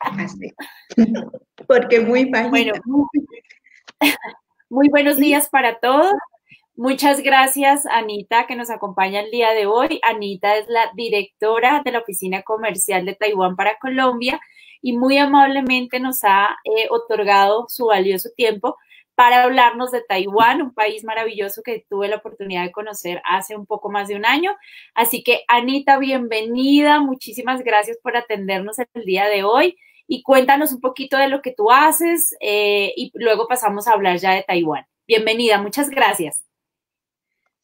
Así. Porque muy bajita. Bueno, muy buenos días para todos. Muchas gracias, Anita, que nos acompaña el día de hoy. Anita es la directora de la Oficina Comercial de Taiwán para Colombia y muy amablemente nos ha eh, otorgado su valioso tiempo para hablarnos de Taiwán, un país maravilloso que tuve la oportunidad de conocer hace un poco más de un año. Así que, Anita, bienvenida. Muchísimas gracias por atendernos el día de hoy y cuéntanos un poquito de lo que tú haces eh, y luego pasamos a hablar ya de Taiwán. Bienvenida, muchas gracias.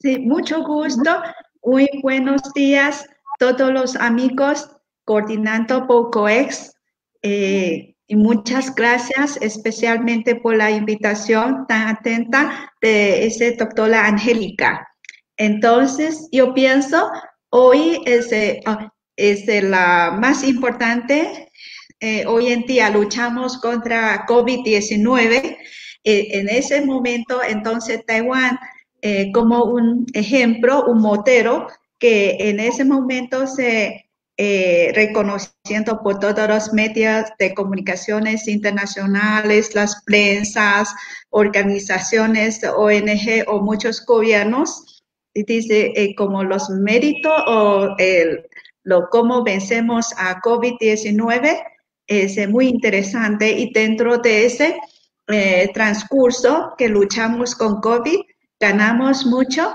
Sí, mucho gusto. Muy buenos días todos los amigos coordinando POCOEX. Eh, y muchas gracias especialmente por la invitación tan atenta de ese doctora Angélica. Entonces, yo pienso, hoy es, eh, ah, es la más importante. Eh, hoy en día luchamos contra COVID-19. en ese momento, entonces, Taiwán eh, como un ejemplo, un motero que en ese momento se eh, reconociendo por todos los medios de comunicaciones internacionales, las prensas, organizaciones, ONG o muchos gobiernos, y dice eh, como los méritos o el, lo cómo vencemos a COVID-19 es muy interesante y dentro de ese transcurso que luchamos con COVID, ganamos mucho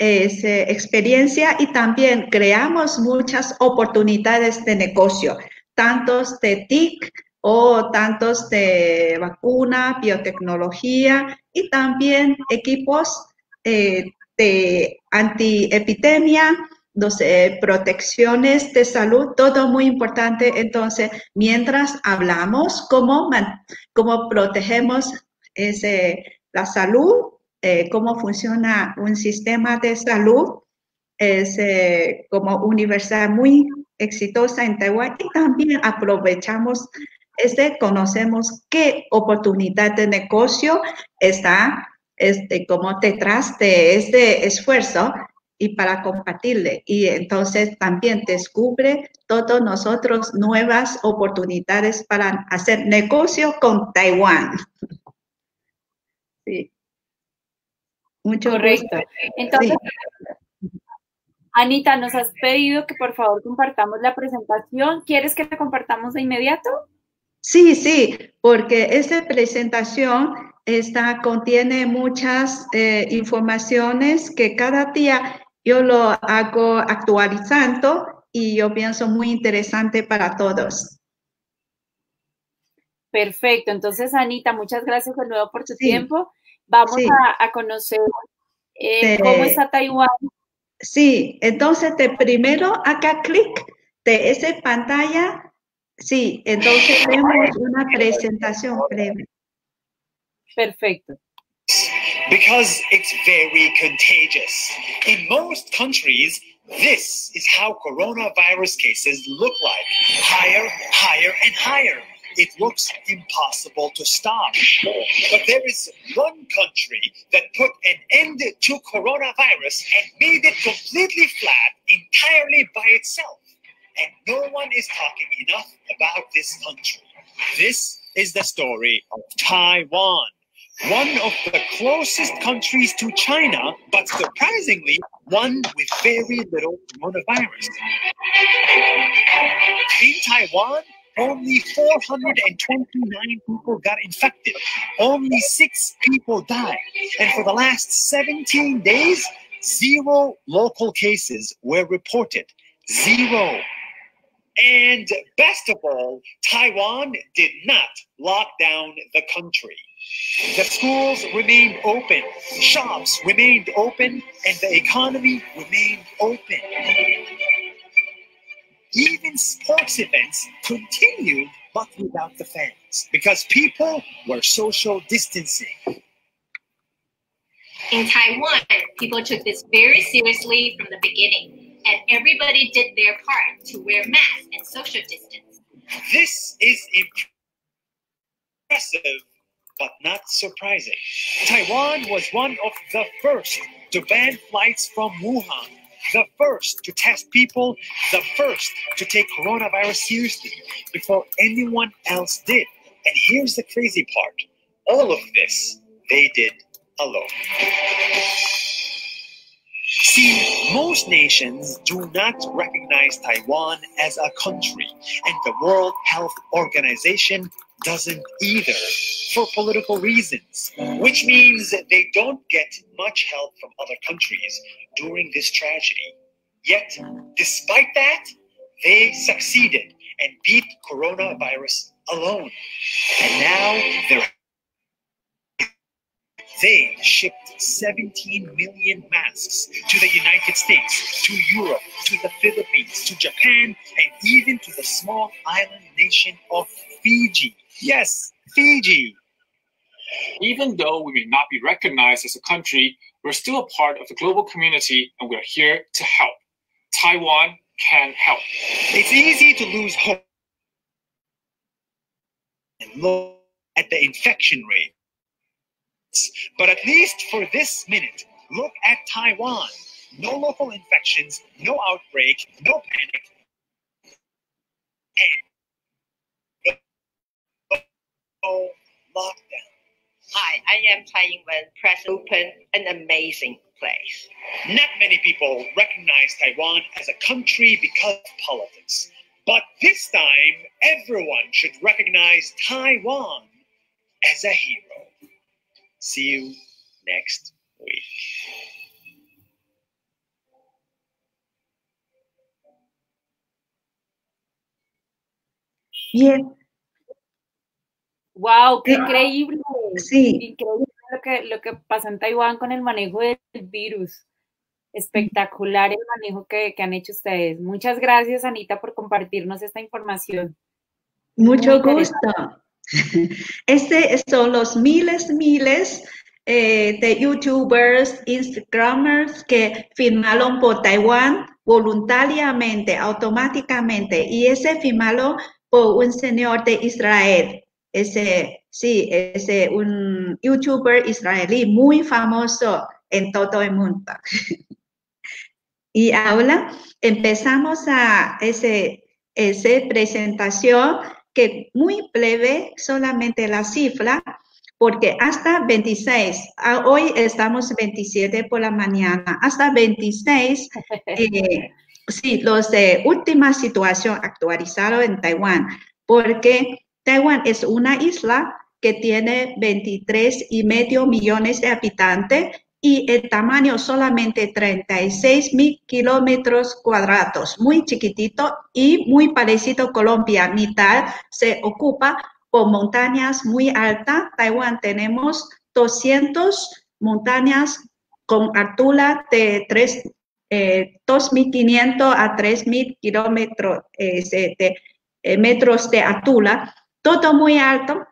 experiencia y también creamos muchas oportunidades de negocio, tantos de TIC o tantos de vacuna, biotecnología y también equipos eh, de antiepidemia, protecciones de salud, todo muy importante. Entonces, mientras hablamos cómo, cómo protegemos ese, la salud, eh, cómo funciona un sistema de salud es eh, como universal muy exitosa en Taiwán y también aprovechamos este, conocemos qué oportunidad de negocio está este, como detrás de este esfuerzo y para compartirle. Y entonces también descubre todos nosotros nuevas oportunidades para hacer negocio con Taiwán. Sí. Mucho Correcto. Entonces, Anita, nos has pedido que por favor compartamos la presentación. ¿Quieres que la compartamos de inmediato? Sí, sí, porque esta presentación está, contiene muchas eh, informaciones que cada día yo lo hago actualizando y yo pienso muy interesante para todos. Perfecto, entonces Anita, muchas gracias de nuevo por tu tiempo. Vamos a, conocer eh, cómo está Taiwán. Sí, entonces de primero acá clic de esa pantalla. Sí, entonces tenemos una presentación breve. Perfecto. Because it's very contagious. In most countries, this is how coronavirus cases look like. Higher, higher, and higher. It looks impossible to stop. But there is one country that put an end to coronavirus and made it completely flat entirely by itself. And no one is talking enough about this country. This is the story of Taiwan, one of the closest countries to China, but surprisingly, one with very little coronavirus. In Taiwan, only 429 people got infected. Only six people died. And for the last 17 days, zero local cases were reported. Zero. And best of all, Taiwan did not lock down the country. The schools remained open, shops remained open, and the economy remained open. Even sports events continued, but without the fans, because people were social distancing. In Taiwan, people took this very seriously from the beginning, and everybody did their part to wear masks and social distance. This is impressive, but not surprising. Taiwan was one of the first to ban flights from Wuhan the first to test people, the first to take coronavirus seriously before anyone else did. And here's the crazy part all of this they did alone. See, most nations do not recognize Taiwan as a country, and the World Health Organization doesn't either for political reasons, which means that they don't get much help from other countries during this tragedy. Yet, despite that, they succeeded and beat coronavirus alone. And now they're they shipped 17 million masks to the United States, to Europe, to the Philippines, to Japan, and even to the small island nation of Fiji. Yes, Fiji. Even though we may not be recognized as a country, we're still a part of the global community and we're here to help. Taiwan can help. It's easy to lose hope and look at the infection rate. But at least for this minute, look at Taiwan. No local infections, no outbreak, no panic, and lockdown. Hi, I am Tsai Ing-wen, President Open, an amazing place. Not many people recognize Taiwan as a country because of politics. But this time, everyone should recognize Taiwan as a hero. See you next week. Bien, ¡Wow! ¡Qué Sí. increíble! sí, Increíble lo que, lo que pasó en Taiwán con el manejo del virus. Espectacular el manejo que, que han hecho ustedes. Muchas gracias, Anita, por compartirnos esta información. mucho Muy gusto. Este son los miles, miles eh, de youtubers, instagramers que firmaron por Taiwán voluntariamente, automáticamente, y ese firmaron por un señor de Israel. Ese, sí, ese un youtuber israelí muy famoso en todo el mundo. Y ahora empezamos a ese, esa presentación que muy breve, solamente la cifra, porque hasta 26, ah, hoy estamos 27 por la mañana, hasta 26, eh, sí, los de última situación en Taiwán, porque Taiwán es una isla que tiene 23 y medio millones de habitantes y el tamaño solamente 36 mil kilómetros cuadrados, muy chiquitito y muy parecido a Colombia. Mitad se ocupa por montañas muy altas. Taiwán tenemos 200 montañas con altura de 3, eh, 2.500 a 3.000 kilómetros eh, de, eh, metros de altura, todo muy alto.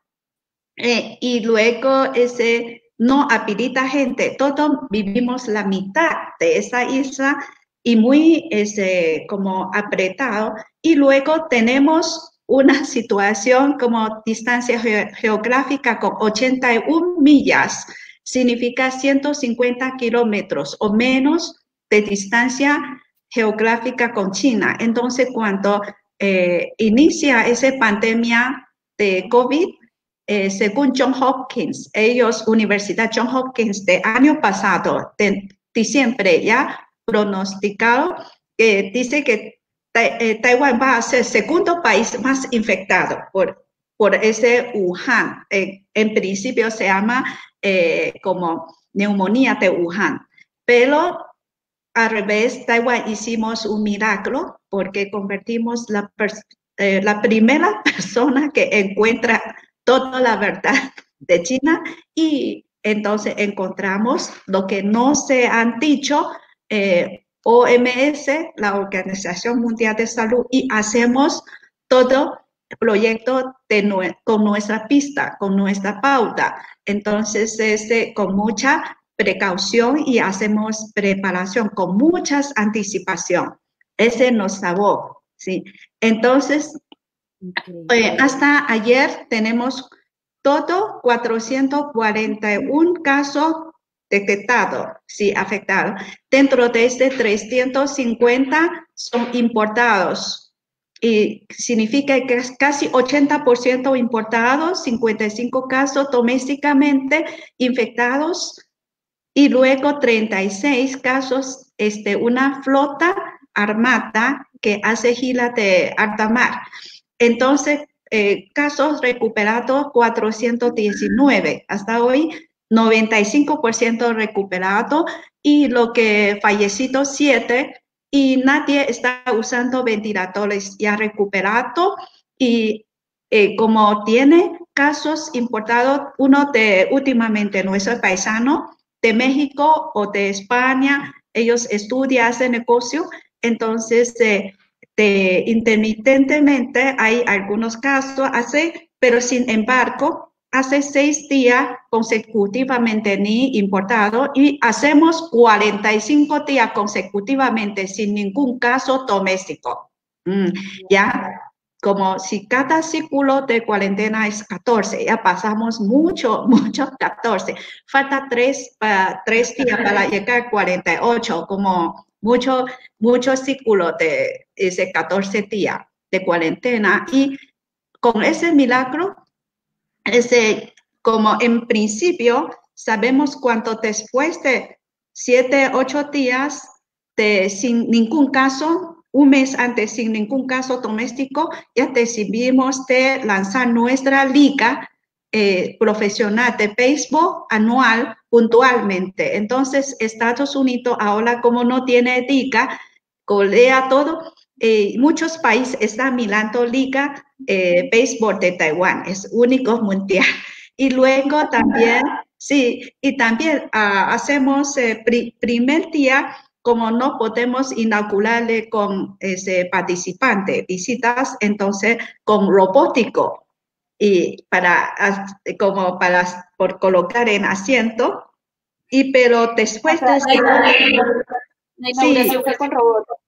Eh, y luego ese no habilita gente, todos vivimos la mitad de esa isla y muy ese, como apretado. Y luego tenemos una situación como distancia ge geográfica con 81 millas, significa 150 kilómetros o menos de distancia geográfica con China. Entonces, cuando eh, inicia esa pandemia de COVID, eh, según John Hopkins, ellos, Universidad John Hopkins, de año pasado, de diciembre, ya pronosticado, que dice que eh, Taiwán va a ser segundo país más infectado por, por ese Wuhan. Eh, en principio se llama eh, como neumonía de Wuhan. Pero al revés, Taiwán hicimos un milagro porque convertimos la, eh, la primera persona que encuentra toda la verdad de China y entonces encontramos lo que no se han dicho eh, OMS, la Organización Mundial de Salud, y hacemos todo proyecto con nuestra pista, con nuestra pauta. Entonces, este, con mucha precaución y hacemos preparación con muchas anticipación. Ese nos salvó, ¿sí? Entonces, eh, hasta ayer tenemos todo 441 casos detectado, sí, afectado. Dentro de este 350 son importados. Y significa que es casi 80% importados, 55 casos domésticamente infectados y luego 36 casos, este, una flota armada que hace gila de alta mar. Entonces, eh, casos recuperados 419. Hasta hoy 95% recuperado y lo que fallecido 7 y nadie está usando ventiladores ya recuperado y eh, como tiene casos importados, uno de últimamente nuestro paisano de México o de España, ellos estudian ese negocio, entonces eh, de, intermitentemente hay algunos casos así, pero sin embargo, hace seis días consecutivamente ni importado y hacemos 45 días consecutivamente sin ningún caso doméstico. Mm, ya, como si cada ciclo de cuarentena es 14, ya pasamos mucho, mucho 14. Falta tres, tres días para llegar a 48, como mucho, mucho ciclo de ese 14 días de cuarentena. Y con ese milagro ese, como en principio sabemos cuánto después de siete, ocho días de sin ningún caso, un mes antes sin ningún caso doméstico, ya decidimos de lanzar nuestra liga eh, profesional de béisbol anual puntualmente. Entonces, Estados Unidos ahora como no tiene liga, colea todo, eh, muchos países están mirando Liga eh, Béisbol de Taiwán, es único mundial. Y luego también, sí, y también ah, hacemos eh, primer día, como no podemos inaugurarle con ese participante, visitas, entonces con robótico, y para, como para por colocar en asiento, y pero después de... Inauguración fue con robótico.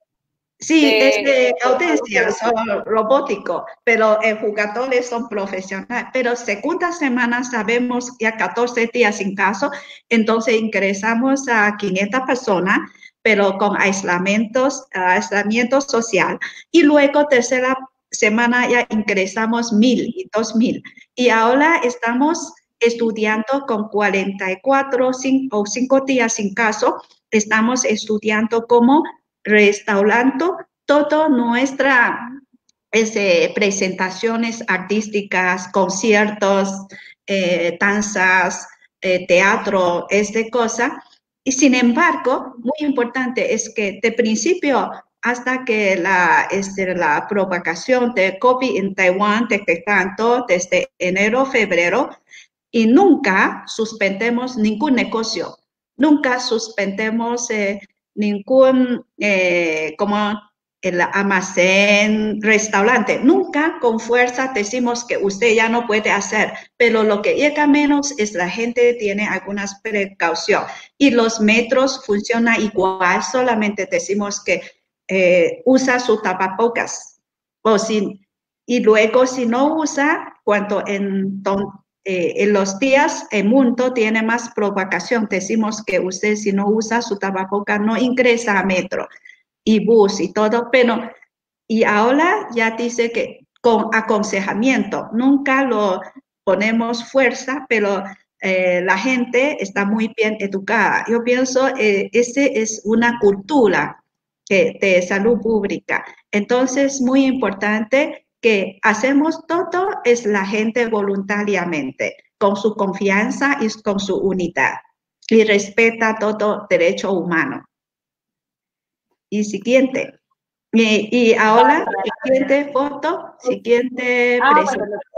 Sí, es de audiencia, son robóticos, pero el jugadores son profesionales. Pero segunda semana sabemos ya 14 días sin caso, entonces ingresamos a 500 personas, pero con aislamientos, aislamiento social. Y luego tercera semana ya ingresamos 1000 y 2000. Y ahora estamos estudiando con 44 o 5 días sin caso, estamos estudiando cómo restaurando todas nuestras presentaciones artísticas, conciertos, eh, danzas, eh, teatro, este cosa. Y sin embargo, muy importante es que de principio hasta que la, este, la propagación de COVID en Taiwán detectando desde enero, febrero, y nunca suspendemos ningún negocio, nunca suspendemos eh, ningún, eh, como el almacén, restaurante. Nunca con fuerza decimos que usted ya no puede hacer, pero lo que llega menos es la gente tiene algunas precauciones y los metros funcionan igual, solamente decimos que eh, usa su tapabocas o sin, y luego si no usa, cuando en, eh, en los días el mundo tiene más propagación. Decimos que usted si no usa su tabacoca no ingresa a metro y bus y todo, pero y ahora ya dice que con aconsejamiento, nunca lo ponemos fuerza, pero eh, la gente está muy bien educada. Yo pienso, eh, ese es una cultura de salud pública. Entonces, muy importante que hacemos todo es la gente voluntariamente, con su confianza y con su unidad, y respeta todo derecho humano. Y siguiente. Y, ahora, siguiente foto, siguiente ah,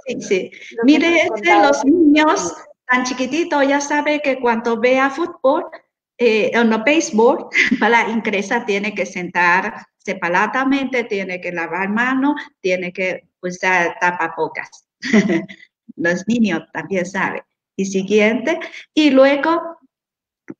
sí, sí. Mire, este, los niños tan chiquititos ya sabe que cuando vea fútbol, eh, no béisbol, para ingresar tiene que sentar separadamente, tiene que lavar mano, tiene que usar tapabocas. Los niños también saben. Y siguiente, y luego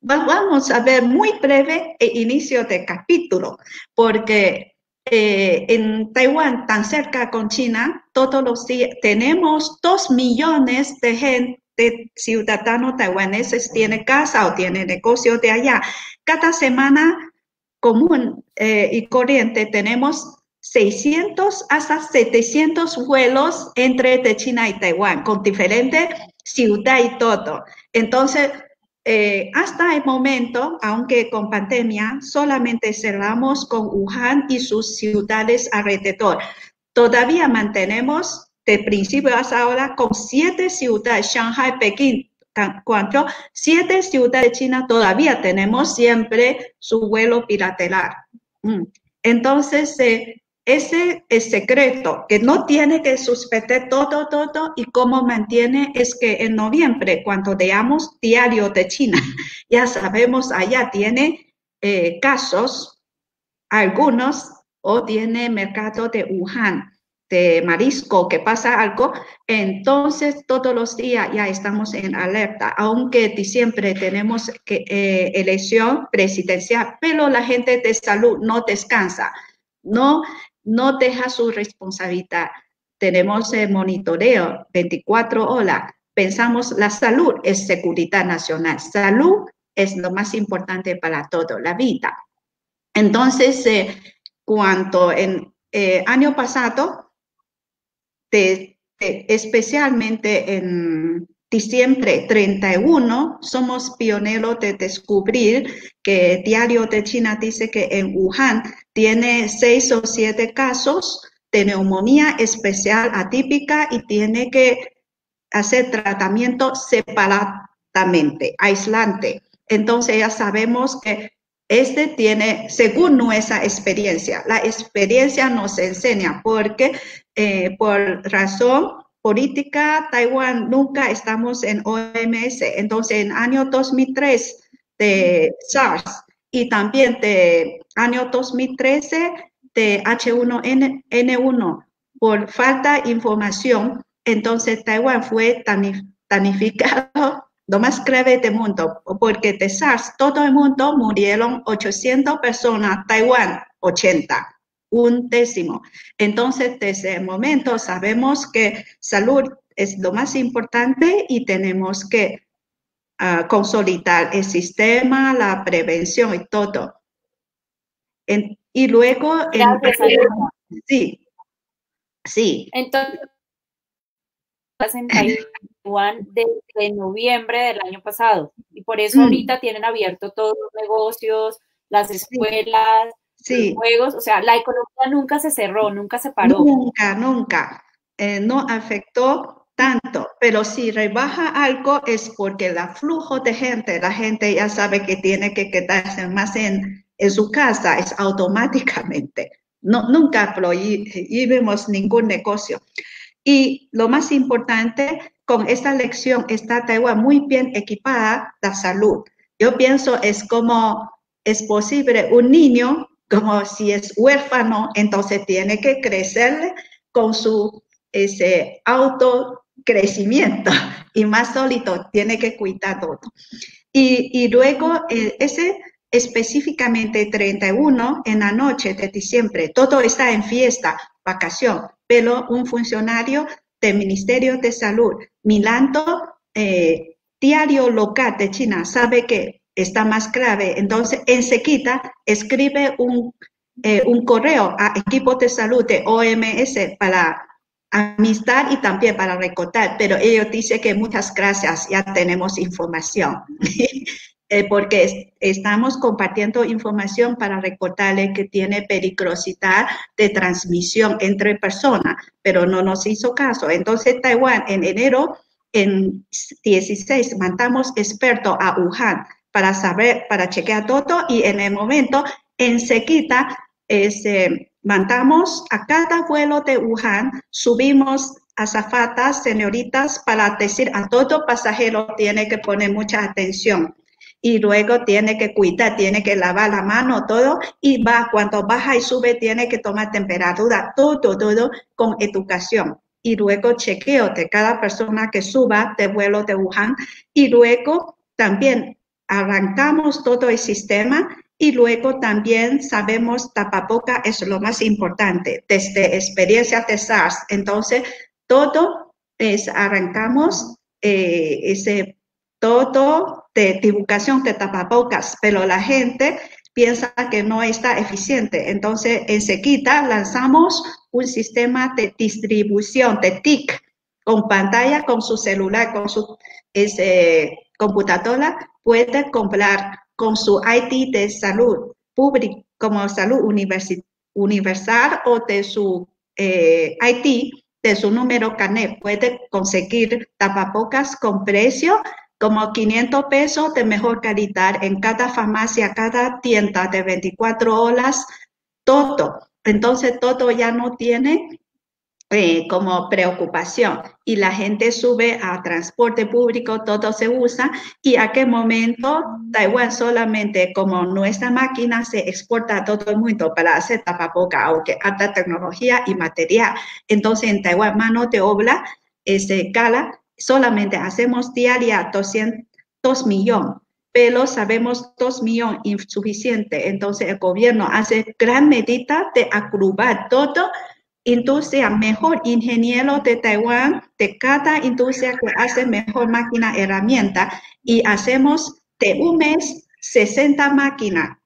vamos a ver muy breve el inicio del capítulo, porque eh, en Taiwán, tan cerca con China, todos los días tenemos dos millones de gente de ciudadanos taiwaneses tiene casa o tiene negocio de allá. Cada semana común eh, y corriente tenemos 600 hasta 700 vuelos entre China y Taiwán con diferentes ciudades y todo. Entonces, eh, hasta el momento, aunque con pandemia, solamente cerramos con Wuhan y sus ciudades alrededor. Todavía mantenemos de principio hasta ahora con siete ciudades, Shanghai, Pekín, cuatro, siete ciudades de China todavía tenemos siempre su vuelo bilateral. Mm. Entonces, eh, ese es secreto, que no tiene que suspender todo, todo, y cómo mantiene es que en noviembre, cuando veamos diario de China, ya sabemos, allá tiene eh, casos, algunos, o tiene mercado de Wuhan, de marisco, que pasa algo, entonces todos los días ya estamos en alerta, aunque diciembre tenemos que, eh, elección presidencial, pero la gente de salud no descansa, no no deja su responsabilidad. Tenemos el monitoreo 24 horas. Pensamos la salud es seguridad nacional. Salud es lo más importante para todo, la vida. Entonces, eh, cuando en eh, año pasado, especialmente en diciembre 31, somos pioneros de descubrir que Diario de China dice que en Wuhan tiene seis o siete casos de neumonía especial atípica y tiene que hacer tratamiento separadamente, aislante. Entonces ya sabemos que este tiene, según nuestra experiencia, la experiencia nos enseña porque eh, por razón política, Taiwán nunca estamos en OMS. Entonces, en año 2003 de SARS y también de año 2013 de H1N1 por falta de información, entonces Taiwán fue danificado lo más grave del mundo, porque de SARS todo el mundo murieron 800 personas, Taiwán 80 un décimo. Entonces, desde el momento sabemos que salud es lo más importante y tenemos que ah, consolidar el sistema, la prevención y todo. y luego... sí, sí. Entonces, en Taiwán desde noviembre del año pasado y por eso mm. ahorita tienen abierto todos los negocios, las escuelas, sí. juegos, o sea, la economía nunca se cerró, nunca se paró. Nunca, nunca. Eh, no afectó tanto, pero si rebaja algo es porque el flujo de gente, la gente ya sabe que tiene que quedarse más en, en su casa, es automáticamente. No, nunca prohibimos ningún negocio. Y lo más importante, con esta lección está Taiwán muy bien equipada la salud. Yo pienso es como es posible un niño como si es huérfano, entonces tiene que crecer con su ese autocrecimiento y más sólido, tiene que cuidar todo. Y, luego eh, ese específicamente 31 en la noche de diciembre, todo está en fiesta, vacación, pero un funcionario del Ministerio de Salud mirando eh, diario local de China sabe que está más grave. Entonces, enseguida escribe un, eh, un correo a equipo de salud de OMS para amistad y también para recortar, pero ellos dicen que muchas gracias, ya tenemos información, eh, porque estamos compartiendo información para recordarle que tiene peligrosidad de transmisión entre personas, pero no nos hizo caso. Entonces, Taiwán en enero, en 16, mandamos experto a Wuhan para saber, para chequear todo y en el momento enseguida este, mandamos a cada vuelo de Wuhan, subimos azafatas, señoritas, para decir a todo pasajero tiene que poner mucha atención y luego tiene que cuidar, tiene que lavar la mano, todo, y va, cuando baja y sube, tiene que tomar temperatura, todo, todo, con educación. Y luego chequeo de cada persona que suba de vuelo de Wuhan, y luego también arrancamos todo el sistema y luego también sabemos tapaboca es lo más importante desde experiencia de SARS. Entonces, todo es arrancamos eh, ese todo de divulgación de tapabocas, pero la gente piensa que no está eficiente. Entonces, enseguida lanzamos un sistema de distribución de TIC con pantalla, con su celular, con su ese, computadora, puede comprar con su ID de salud pública, como salud universal o de su eh, ID, de su número CANEP, puede conseguir tapabocas con precio como 500 pesos de mejor calidad en cada farmacia, cada tienda de 24 horas, todo. Entonces todo ya no tiene eh, como preocupación y la gente sube a transporte público, todo se usa y a qué momento Taiwán solamente como nuestra máquina se exporta a todo el mundo para hacer tapaboca, aunque alta tecnología y material. Entonces en Taiwán mano de obra, ese cala, solamente hacemos diaria 200 millones pero sabemos 2 millones insuficiente. Entonces el gobierno hace gran medida de agrubar todo industria mejor ingeniero de Taiwán, de cada industria que hace mejor máquina herramienta. Y hacemos de un mes 60 máquinas.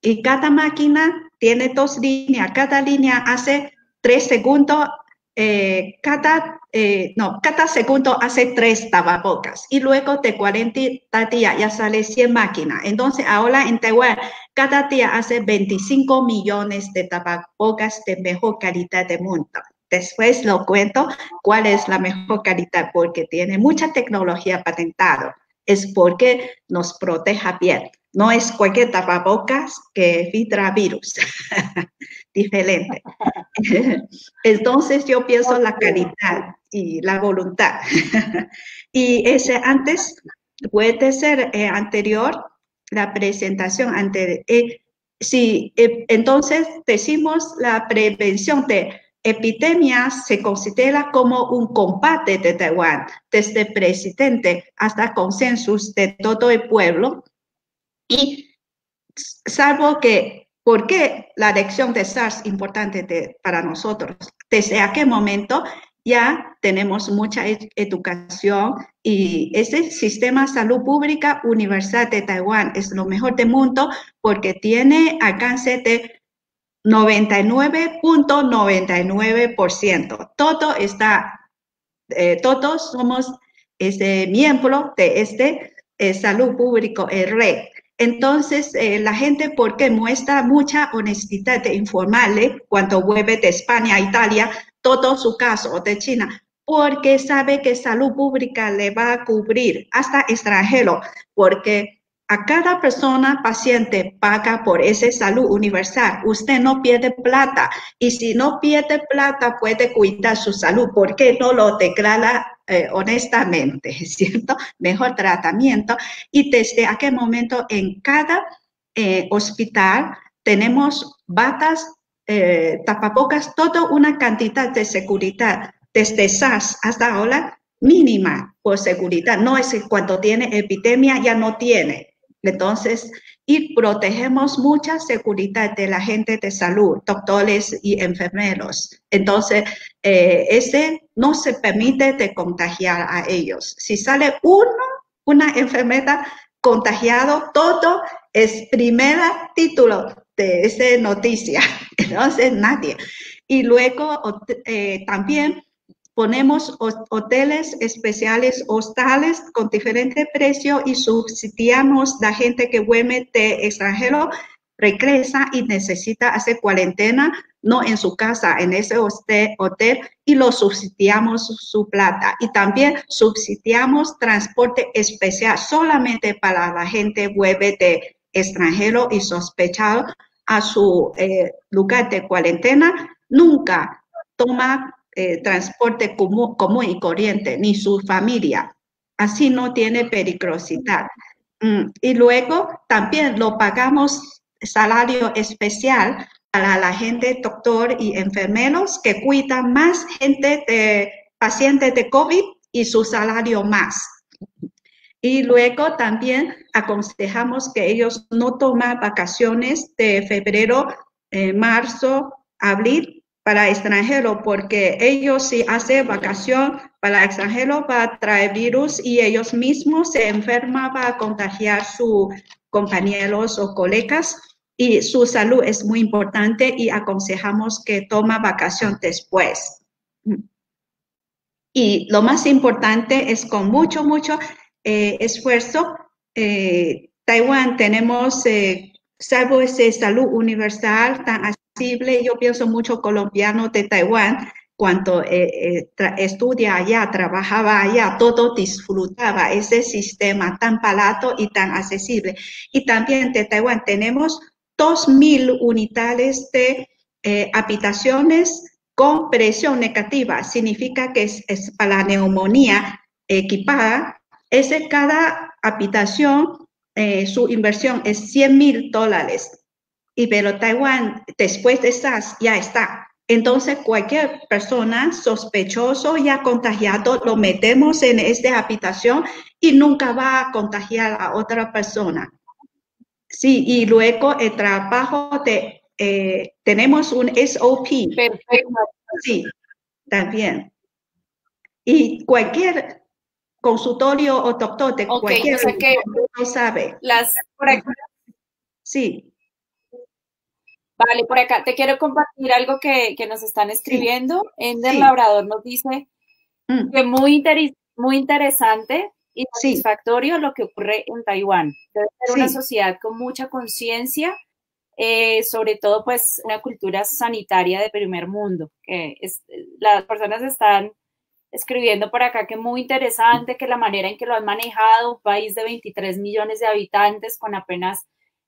Y cada máquina tiene dos líneas, cada línea hace tres segundos, eh, cada eh, no, cada segundo hace tres tapabocas y luego de 40 días ya sale 100 máquinas. Entonces ahora en Taiwán cada día hace 25 millones de tapabocas de mejor calidad del mundo. Después lo cuento cuál es la mejor calidad porque tiene mucha tecnología patentada. Es porque nos proteja bien. No es cualquier tapabocas que filtra virus. Diferente. Entonces yo pienso la calidad y la voluntad. y ese antes puede ser eh, anterior, la presentación anterior. Eh, si eh, entonces decimos la prevención de epidemias se considera como un combate de Taiwán, desde presidente hasta consensus de todo el pueblo. Y salvo que, ¿por qué la lección de SARS es importante para nosotros? Desde aquel momento ya tenemos mucha educación y ese sistema de salud pública universal de Taiwán es lo mejor del mundo porque tiene alcance de 99.99%. Todo está, eh, todos somos este, miembro de este eh, salud público, el red. Entonces, eh, la gente, porque muestra mucha honestidad de informarle cuando vuelve de España a Italia, todo su caso de China, porque sabe que salud pública le va a cubrir hasta extranjero, porque a cada persona paciente paga por esa salud universal. Usted no pierde plata y si no pierde plata puede cuidar su salud. ¿Por qué no lo declara eh, honestamente? ¿Cierto? Mejor tratamiento. Y desde aquel momento en cada eh, hospital tenemos batas eh, tapabocas, toda una cantidad de seguridad, desde SARS hasta ahora, mínima por seguridad. No es cuando tiene epidemia ya no tiene. Entonces, y protegemos mucha seguridad de la gente de salud, doctores y enfermeros. Entonces, eh, ese no se permite de contagiar a ellos. Si sale uno, una enfermedad contagiado, todo es primera título de esa noticia, entonces nadie. Y luego eh, también ponemos hoteles especiales, hostales con diferente precio y subsidiamos la gente que vuelve de extranjero, regresa y necesita hacer cuarentena, no en su casa, en ese hotel, y lo subsidiamos su plata. Y también subsidiamos transporte especial solamente para la gente vuelve de extranjero y sospechado a su eh, lugar de cuarentena, nunca toma eh, transporte común, y corriente, ni su familia. Así no tiene peligrosidad. Mm, y luego también lo pagamos salario especial para la gente, doctor y enfermeros que cuidan más gente de pacientes de COVID y su salario más. Y luego también aconsejamos que ellos no tomen vacaciones de febrero, eh, marzo, abril para extranjeros, porque ellos si hacen vacación para extranjeros para traer virus y ellos mismos se enferman para contagiar sus compañeros o colegas y su salud es muy importante y aconsejamos que toma vacación después. Y lo más importante es con mucho, mucho eh, esfuerzo. Eh, Taiwán tenemos, eh, salvo ese salud universal tan yo pienso mucho colombiano de Taiwán, cuando eh, estudia allá, trabajaba allá, todo disfrutaba ese sistema tan barato y tan accesible. Y también de Taiwán tenemos 2.000 unidades de habitaciones con presión negativa significa que es, para la neumonía equipada. Es de cada habitación, eh, su inversión es 100 mil dólares. Y pero Taiwán, después de estas, ya está. Entonces, cualquier persona sospechoso ya contagiado, lo metemos en esta habitación y nunca va a contagiar a otra persona. Sí, y luego el trabajo de eh, tenemos un SOP. Perfecto. Sí, también. Y cualquier consultorio o doctor de cualquier que no sabe. Las por. Sí. Vale, por acá te quiero compartir algo que, nos están escribiendo. Ender Labrador nos dice mm. que muy, muy interesante y satisfactorio lo que ocurre en Taiwán. Debe ser una sociedad con mucha conciencia eh, sobre todo pues una cultura sanitaria de primer mundo, que las personas están escribiendo por acá que muy interesante, que la manera en que lo han manejado, un país de 23 millones de habitantes con apenas,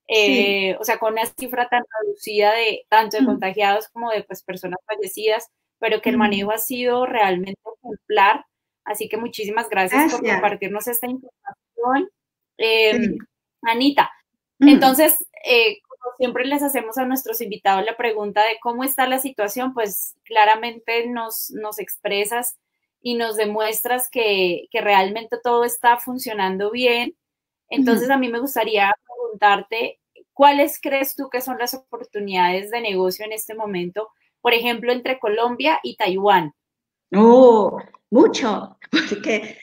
eh, o sea, con una cifra tan reducida de tanto de mm. contagiados como de pues, personas fallecidas, pero que el mm. manejo ha sido realmente ejemplar. Así que muchísimas gracias, por compartirnos esta información. Em, Anita, mm. entonces, eh, siempre les hacemos a nuestros invitados la pregunta de cómo está la situación, pues claramente nos, nos expresas y nos demuestras que, realmente todo está funcionando bien. Entonces, a mí me gustaría ¿cuáles crees tú que son las oportunidades de negocio en este momento, por ejemplo, entre Colombia y Taiwán? Oh, mucho, porque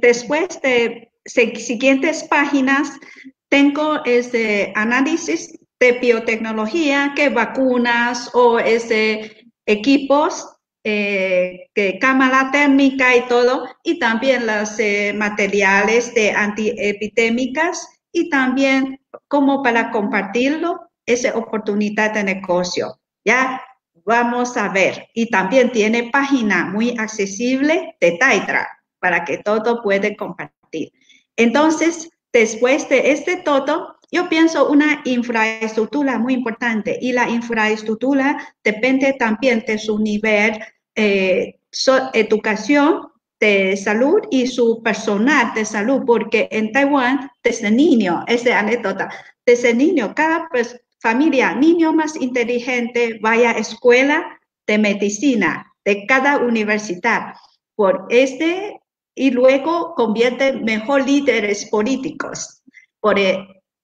después de siguientes páginas tengo este análisis de biotecnología, que vacunas o ese equipos, eh, que cámara térmica y todo, y también los eh, materiales de antiepidémicas y también como para compartirlo, esa oportunidad de negocio. Ya vamos a ver. Y también tiene página muy accesible de Taitra para que todo puede compartir. Entonces, después de este todo, yo pienso una infraestructura muy importante y la infraestructura depende también de su nivel eh, educación de salud y su personal de salud, porque en Taiwán, desde niño, esa anécdota, desde niño, cada familia, niño más inteligente, vaya a escuela de medicina de cada universidad. Por este, y luego convierte mejor líderes políticos. Por,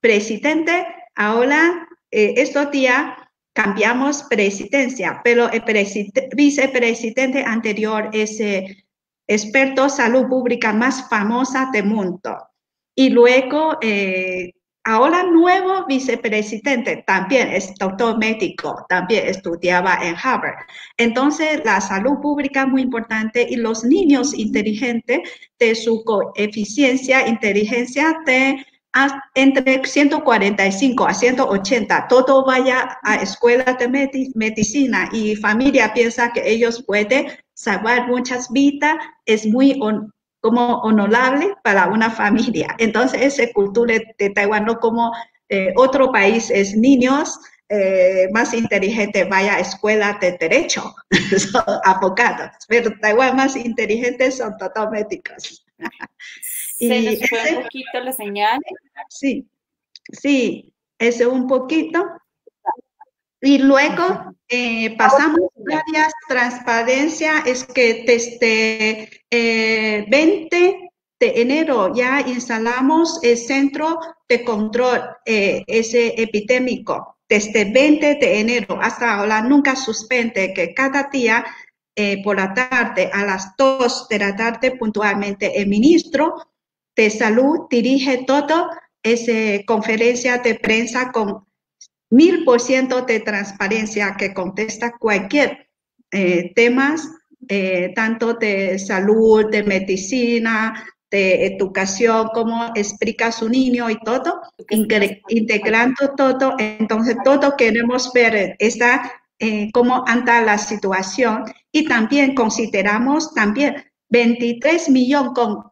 presidente, ahora eh, estos días cambiamos presidencia, pero el vicepresidente anterior es eh, experto salud pública más famosa del mundo. Y luego, eh, ahora nuevo vicepresidente también es doctor médico, también estudiaba en Harvard. Entonces, la salud pública es muy importante y los niños inteligentes de su coeficiencia, inteligencia de entre 145 a 180, todo vaya a escuelas de medicina y familia piensa que ellos pueden salvar muchas vidas, es muy como honorable para una familia. Entonces, esa cultura de Taiwán, no como eh, otro país, es niños, eh, más inteligente vaya a escuela de derecho, son abogados, pero Taiwán más inteligentes son todos médicos. Se nos fue un poquito la señal. Sí, sí, ese un poquito. Y luego eh, pasamos a varias transparencia, es que desde 20 eh, de enero ya instalamos el centro de control eh, ese epidémico. Desde 20 de enero hasta ahora nunca suspende que cada día eh, por la tarde, a las 2 de la tarde puntualmente, el ministro de Salud dirige todo esa conferencia de prensa con mil por ciento de transparencia que contesta cualquier eh, temas, eh, tanto de salud, de medicina, de educación, cómo explica su niño y todo, integrando todo. Entonces, todo queremos ver esta, eh, cómo anda la situación y también consideramos también 23 millones con,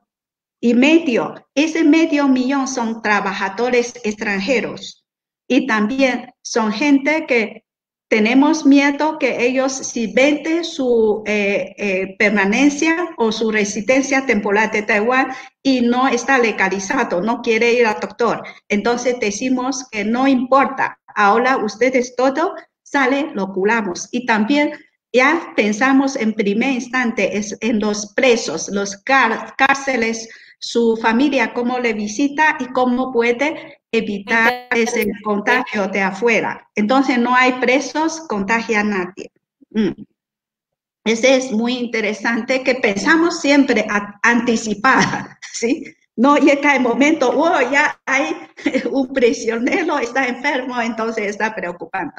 y medio. Ese medio millón son trabajadores extranjeros y también son gente que tenemos miedo que ellos, si venden su eh, eh, permanencia o su residencia temporal de Taiwán y no está legalizado, no quiere ir al doctor, entonces decimos que no importa, ahora ustedes todo sale, lo curamos. Y también ya pensamos en primer instante es en los presos, los cárceles, su familia, cómo le visita y cómo puede evitar ese contagio de afuera. Entonces no hay presos, contagia a nadie. Mm. Ese es muy interesante que pensamos siempre a, anticipar, ¿sí? No llega el momento, oh, ya hay un prisionero, está enfermo, entonces está preocupando.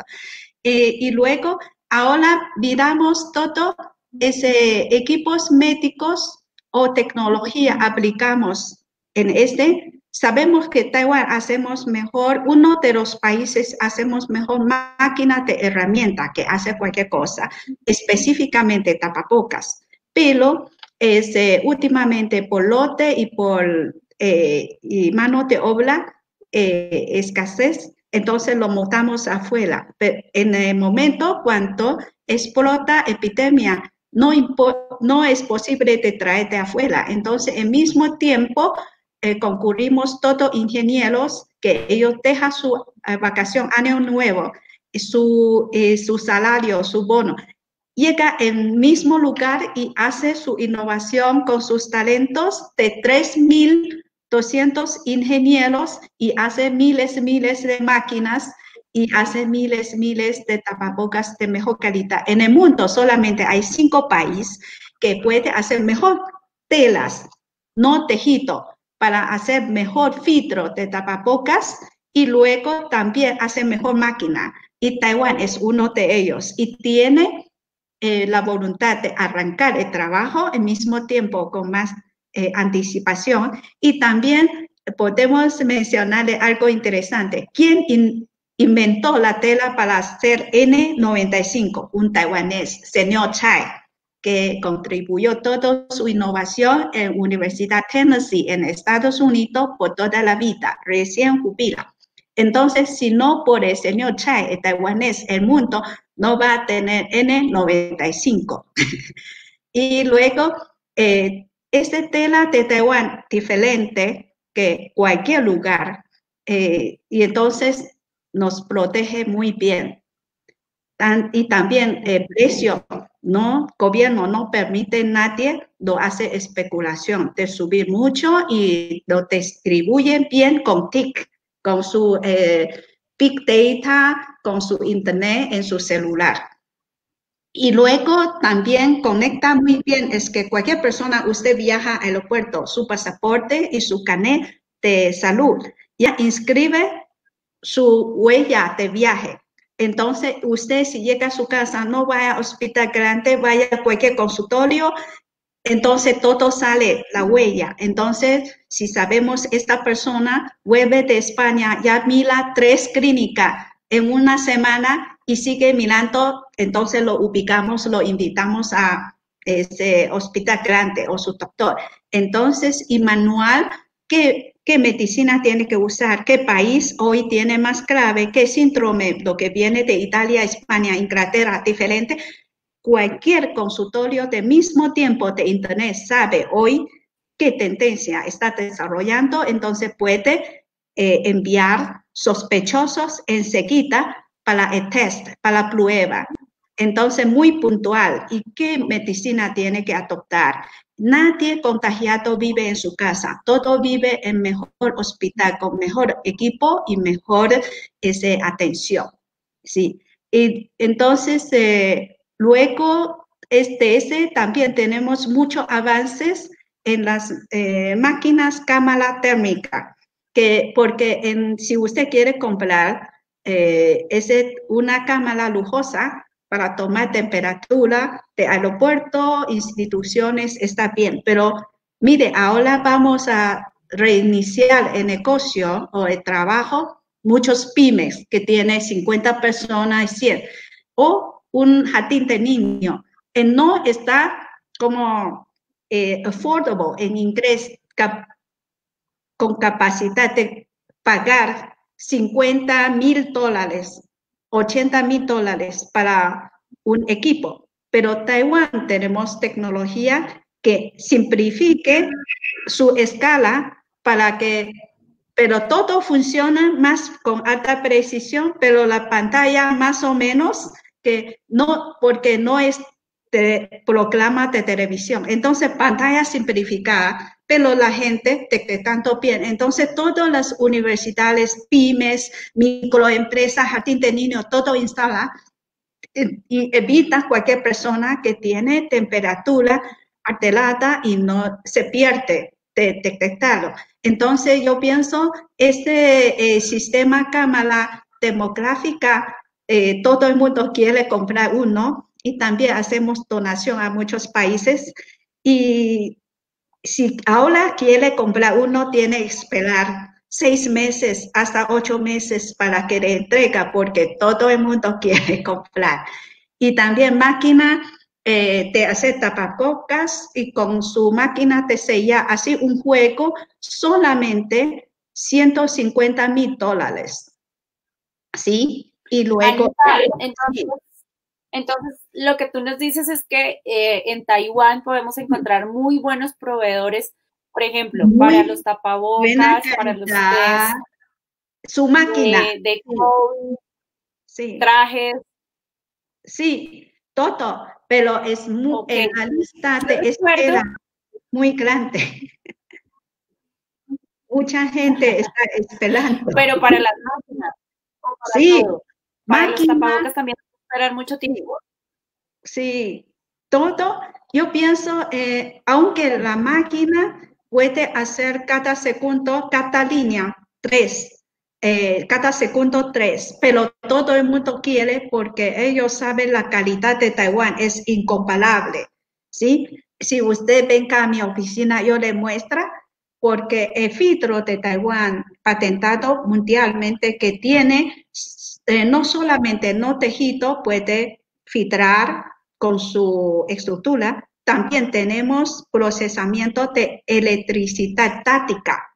Eh, y luego, ahora miramos todo ese equipos médicos o tecnología aplicamos en este Sabemos que Taiwán hacemos mejor, uno de los países hacemos mejor máquina de herramienta que hace cualquier cosa, específicamente tapapocas, pero este, últimamente por lote y por eh, y mano de obra eh, escasez, entonces lo montamos afuera. Pero en el momento cuando explota epidemia, no, no es posible de traer de afuera. Entonces, al mismo tiempo, eh, concurrimos todos ingenieros que ellos dejan su eh, vacación año nuevo, su, eh, su salario, su bono, llega el mismo lugar y hace su innovación con sus talentos de 3.200 ingenieros y hace miles, miles de máquinas y hace miles, miles de tapabocas de mejor calidad. En el mundo solamente hay cinco países que pueden hacer mejor telas, no tejido, para hacer mejor filtro de tapabocas y luego también hace mejor máquina. Y Taiwán es uno de ellos y tiene eh, la voluntad de arrancar el trabajo al mismo tiempo con más eh, anticipación. Y también podemos mencionarle algo interesante. ¿Quién inventó la tela para hacer N95? Un taiwanés, señor Chai que contribuyó toda su innovación en Universidad Tennessee en Estados Unidos por toda la vida, recién jubila. Entonces, si no por el señor Chai, el taiwanés, el mundo no va a tener N95. y luego, eh, esta tela de Taiwán diferente que cualquier lugar, eh, y entonces nos protege muy bien. y también el precio no, gobierno no permite nadie, lo hace especulación de subir mucho y lo distribuyen bien con TIC, con su eh, Big Data, con su Internet en su celular. Y luego también conecta muy bien, es que cualquier persona, usted viaja al aeropuerto, su pasaporte y su canet de salud, ya inscribe su huella de viaje entonces, usted si llega a su casa, no vaya a hospital grande, vaya a cualquier consultorio, entonces todo sale la huella. Entonces, si sabemos esta persona vuelve de España, ya mira tres clínicas en una semana y sigue mirando, entonces lo ubicamos, lo invitamos a ese hospital grande o su doctor. Entonces, y manual que qué medicina tiene que usar, qué país hoy tiene más grave, qué síndrome, lo que viene de Italia, España, Inglaterra, diferente. Cualquier consultorio de mismo tiempo de Internet sabe hoy qué tendencia está desarrollando, entonces puede eh, enviar sospechosos enseguida para el test, para la prueba. Entonces, muy puntual. ¿Y qué medicina tiene que adoptar? Nadie contagiado vive en su casa, todo vive en mejor hospital, con mejor equipo y mejor ese, atención. ¿sí? Y entonces, eh, luego este, este también tenemos muchos avances en las eh, máquinas cámara térmica, que porque en, si usted quiere comprar eh, una cámara lujosa para tomar temperatura de aeropuerto, instituciones, está bien, pero mire, ahora vamos a reiniciar el negocio o el trabajo, muchos pymes que tienen 50 personas y 100, o un jardín de niños, no está como eh, affordable en inglés, con capacidad de pagar 50 mil dólares, 80 mil dólares para un equipo. Pero Taiwán tenemos tecnología que simplifique su escala para que, pero todo funciona más con alta precisión, pero la pantalla más o menos que no, porque no es de proclama de televisión. Entonces, pantalla simplificada, pero la gente te tanto bien. Entonces, todas las universidades, pymes, microempresas, jardín de niños, todo instala y evita cualquier persona que tiene temperatura alterada y no se pierde de detectarlo. Entonces, yo pienso, este eh, sistema cámara demográfica, eh, todo el mundo quiere comprar uno, y también hacemos donación a muchos países. Y si ahora quiere comprar uno, tiene que esperar seis meses hasta ocho meses para que le entrega, porque todo el mundo quiere comprar. Y también máquina eh, de hacer tapabocas y con su máquina de sella así un juego solamente 150 mil dólares. ¿Sí? Y luego... Entonces, entonces, lo que tú nos dices es que eh, en Taiwán podemos encontrar muy buenos proveedores, por ejemplo, para los tapabocas, para los test, su máquina de, trajes. Sí, todo, pero es muy, en la lista de espera muy grande. Mucha gente está esperando. Pero para las máquinas. sí, para los tapabocas también esperar mucho tiempo. Sí, todo. Yo pienso, eh, aunque la máquina puede hacer cada segundo, cada línea, tres, eh, cada segundo tres, pero todo el mundo quiere porque ellos saben la calidad de Taiwán es incomparable, ¿sí? Si usted venga a mi oficina, yo le muestro porque el filtro de Taiwán patentado mundialmente que tiene eh, no solamente no tejido puede filtrar con su estructura, también tenemos procesamiento de electricidad estática,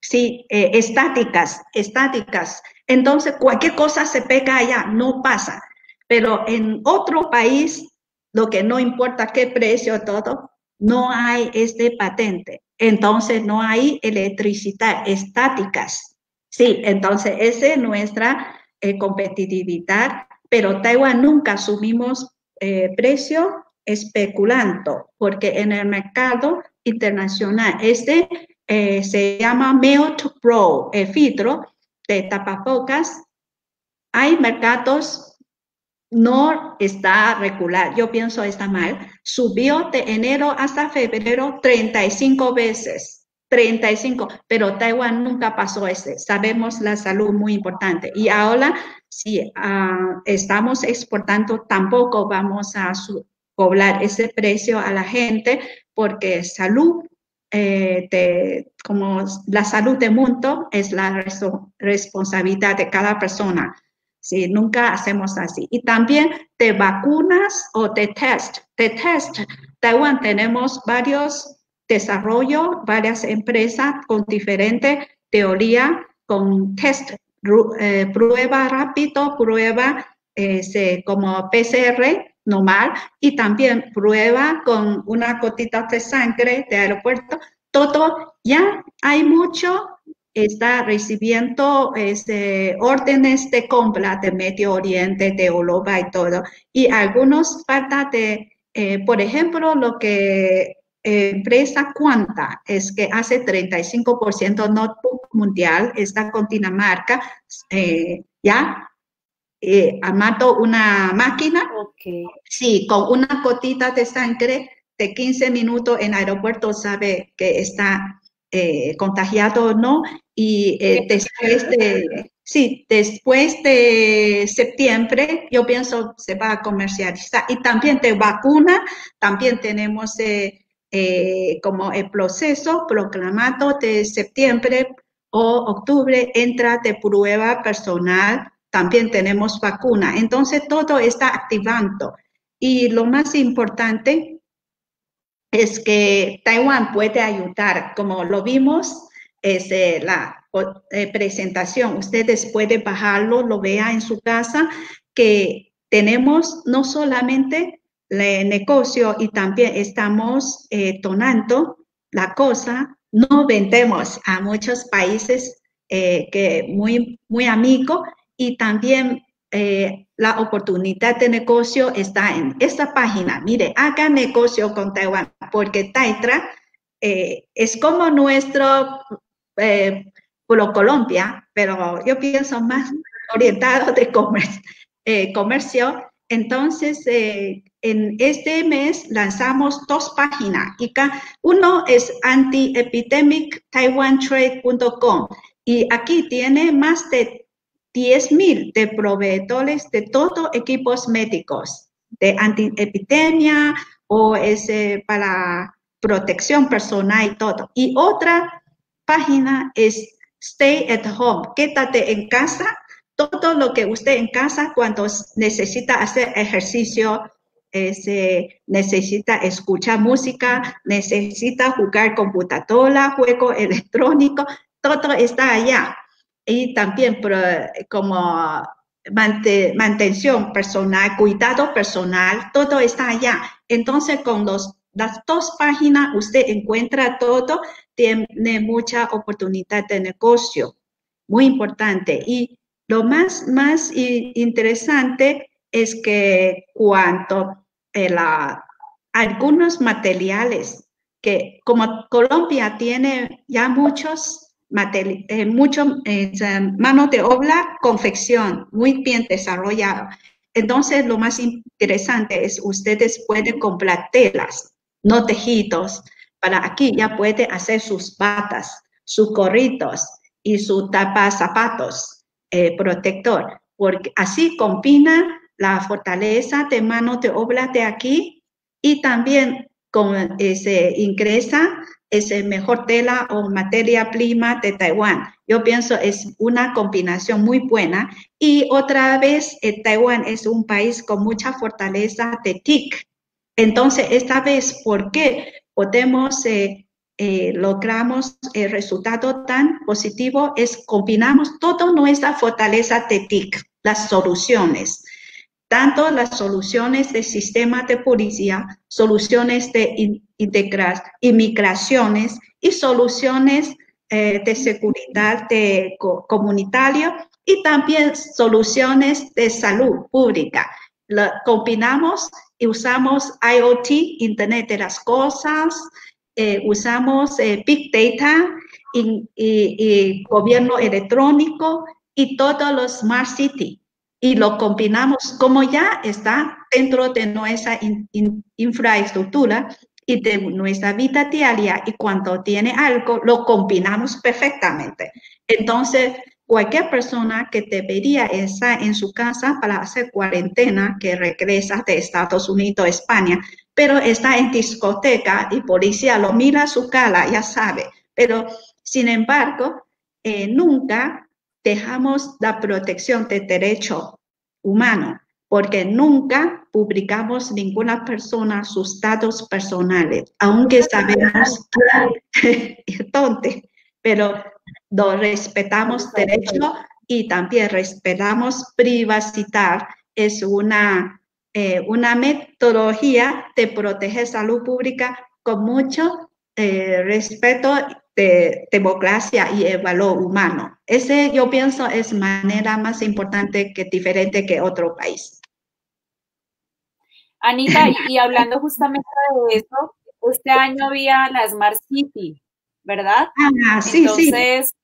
sí, eh, estáticas, estáticas. Entonces, cualquier cosa se pega allá, no pasa. Pero en otro país, lo que no importa qué precio, todo, no hay este patente. Entonces, no hay electricidad estáticas. Sí, entonces, esa es nuestra eh, competitividad, pero Taiwán nunca asumimos eh, precio especulando, porque en el mercado internacional este eh, se llama Melt Pro, el filtro de tapabocas. Hay mercados no está regular, yo pienso está mal, subió de enero hasta febrero 35 veces. 35, pero Taiwán nunca pasó ese. Sabemos la salud muy importante. Y ahora, si ah, estamos exportando, tampoco vamos a cobrar ese precio a la gente porque salud, eh, de, como la salud del mundo es la responsabilidad de cada persona. Si nunca hacemos así. Y también de vacunas o de test. De test, Taiwán tenemos varios desarrollo varias empresas con diferente teoría, con test, eh, prueba rápido, prueba eh, como PCR normal y también prueba con una gotita de sangre de aeropuerto. Todo ya hay mucho, está recibiendo este, órdenes de compra de Medio Oriente, de Europa y todo. Y algunos falta de, eh, por ejemplo, lo que empresa Cuanta es que hace 35% notebook mundial, está con Dinamarca, eh, ya eh, amato una máquina, Ok. sí, con una gotita de sangre de 15 minutos en aeropuerto sabe que está eh, contagiado o no y eh, después de, sí, después de septiembre yo pienso se va a comercializar. Y también de vacuna, también tenemos eh, eh, como el proceso proclamado de septiembre o octubre entra de prueba personal, también tenemos vacuna. Entonces todo está activando. Y lo más importante es que Taiwán puede ayudar, como lo vimos, es eh, la eh, presentación. Ustedes pueden bajarlo, lo vea en su casa, que tenemos no solamente el negocio y también estamos eh, donando la cosa, no vendemos a muchos países eh, que muy, muy amigos y también eh, la oportunidad de negocio está en esta página. Mire, haga negocio con Taiwán porque Taitra eh, es como nuestro Pro Colombia, pero yo pienso más orientado de comercio. Comercio. Entonces, eh, en este mes lanzamos dos páginas. Uno es antiepidemic.taiwantrade.com y aquí tiene más de 10.000 de proveedores de todo equipos médicos, de antiepidemia o ese para protección personal y todo. Y otra página es Stay at Home, quédate en casa, todo lo que usted en casa cuando necesita hacer ejercicio, ese, necesita escuchar música, necesita jugar computadora, juego electrónico, todo está allá. Y también como mante- mantención personal, cuidado personal, todo está allá. Entonces, con los, las dos páginas usted encuentra todo, tiene mucha oportunidad de negocio. Muy importante. Y lo más, más interesante es que cuando eh, la- algunos materiales que como Colombia tiene ya muchos materi- eh, mucho eh, mano de obra, confección muy bien desarrollado. Entonces, lo más interesante es ustedes pueden comprar telas, no tejidos. Para aquí ya puede hacer sus batas, sus gorritos y su tapa zapatos eh, protector, porque así combina la fortaleza de mano de obra de aquí y también con ese ingresa ese mejor tela o materia prima de Taiwán. Yo pienso es una combinación muy buena y otra vez eh, Taiwán es un país con mucha fortaleza de TIC. Entonces, esta vez, ¿por qué podemos eh, eh, logramos el resultado tan positivo? Es combinamos toda nuestra fortaleza de TIC, las soluciones tanto las soluciones del sistema de policía, soluciones de inmigraciones y soluciones eh, de seguridad de co- comunitario y también soluciones de salud pública. Combinamos y usamos IoT, Internet de las Cosas, eh, usamos eh, Big Data y gobierno electrónico y todos los Smart City y lo combinamos como ya está dentro de nuestra in- in- infraestructura y de nuestra vida diaria y cuando tiene algo lo combinamos perfectamente. Entonces, cualquier persona que debería estar en su casa para hacer cuarentena, que regresa de Estados Unidos, España, pero está en discoteca y policía lo mira su cara, ya sabe. Pero, sin embargo, eh, nunca dejamos la protección de derecho humano, porque nunca publicamos ninguna persona sus datos personales, aunque sabemos dónde, pero lo respetamos derecho y también respetamos privacidad. Es una, eh, una metodología de proteger salud pública con mucho eh, respeto de democracia y el valor humano. Ese yo pienso es manera más importante que diferente que otro país. Anita, y, hablando justamente de eso, este año había la Smart City, ¿verdad? Ah, sí, sí. Entonces,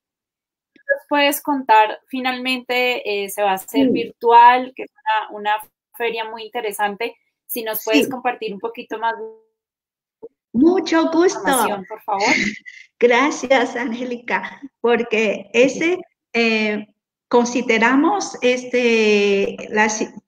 nos puedes contar, finalmente eh, se va a hacer virtual, que es una, feria muy interesante. Si nos puedes compartir un poquito más. Mucho gusto. Por favor. Gracias, Angélica, porque ese eh, consideramos este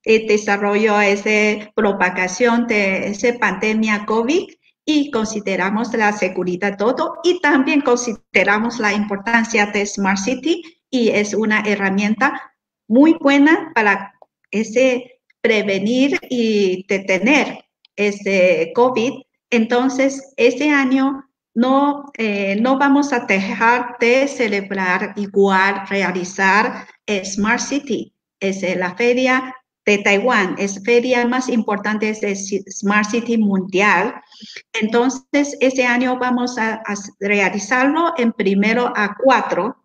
el desarrollo, esa propagación de esa pandemia COVID y consideramos la seguridad todo y también consideramos la importancia de Smart City y es una herramienta muy buena para ese prevenir y detener ese COVID. Entonces, este año no, eh, no vamos a dejar de celebrar igual, realizar Smart City. Es la feria de Taiwán, es feria más importante de Smart City mundial. Entonces, este año vamos a, realizarlo en primero a cuatro,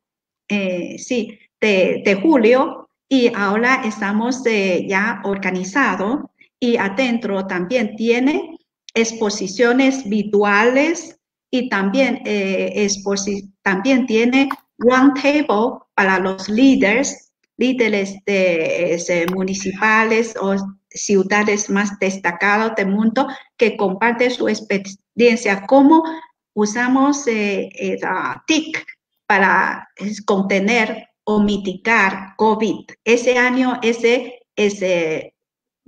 eh, sí, de, julio y ahora estamos ya organizado y adentro también tiene exposiciones virtuales y también, eh, también tiene one table para los líderes líderes de, municipales o ciudades más destacadas del mundo que comparten su experiencia, cómo usamos eh, eh TIC para contener o mitigar COVID. Ese año, ese, ese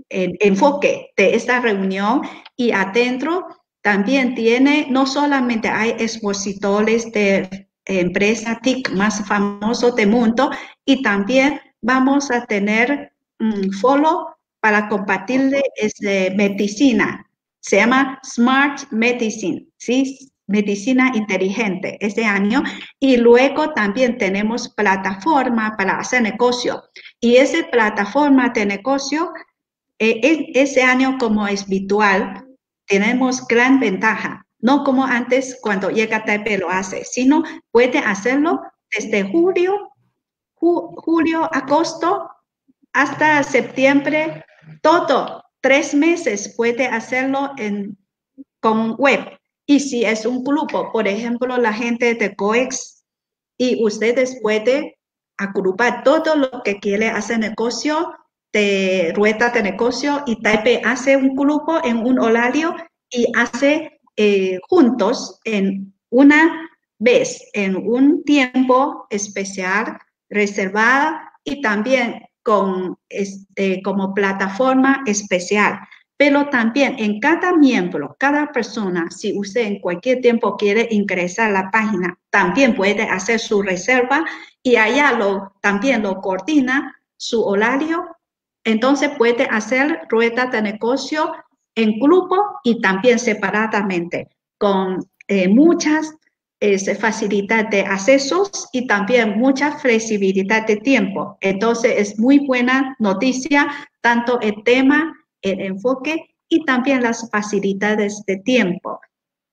enfoque de esta reunión y adentro también tiene, no solamente hay expositores de empresa TIC más famoso del mundo y también vamos a tener un follow para compartirle este, medicina. Se llama Smart Medicine, ¿sí? Medicina inteligente este año. Y luego también tenemos plataforma para hacer negocio. Y esa plataforma de negocio, eh, ese año como es virtual, tenemos gran ventaja no como antes cuando llega Taipei lo hace, sino puede hacerlo desde julio, julio, agosto hasta septiembre, todo, tres meses puede hacerlo en, con web. Y si es un grupo, por ejemplo, la gente de COEX, y ustedes pueden agrupar todo lo que quiere hacer negocio de rueda de negocio y Taipei hace un grupo en un horario y hace eh, juntos en una vez, en un tiempo especial, reservada y también con, este, como plataforma especial. Pero también en cada miembro, cada persona, si usted en cualquier tiempo quiere ingresar a la página, también puede hacer su reserva y allá lo, también lo coordina su horario. Entonces puede hacer rueda de negocio en grupo y también separadamente, con eh, muchas facilidades de accesos y también mucha flexibilidad de tiempo. Entonces es muy buena noticia, tanto el tema, el enfoque y también las facilidades de tiempo.